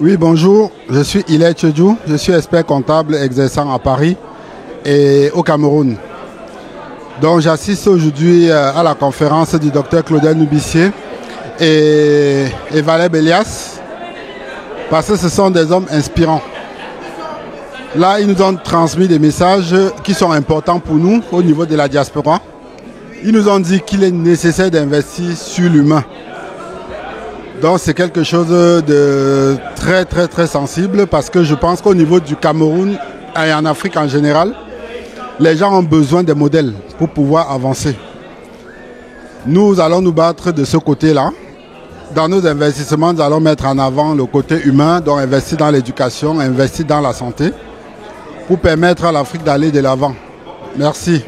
Oui, bonjour. Je suis Ilay Tchedjou. Je suis expert comptable exerçant à Paris et au Cameroun. Donc, j'assiste aujourd'hui euh, à la conférence du docteur Claudel Nubissier et, et Valère Bélias parce que ce sont des hommes inspirants. Là, ils nous ont transmis des messages qui sont importants pour nous au niveau de la diaspora. Ils nous ont dit qu'il est nécessaire d'investir sur l'humain. Donc c'est quelque chose de très très très sensible parce que je pense qu'au niveau du Cameroun et en Afrique en général, les gens ont besoin de modèles pour pouvoir avancer. Nous allons nous battre de ce côté-là. Dans nos investissements, nous allons mettre en avant le côté humain, donc investir dans l'éducation, investir dans la santé, pour permettre à l'Afrique d'aller de l'avant. Merci.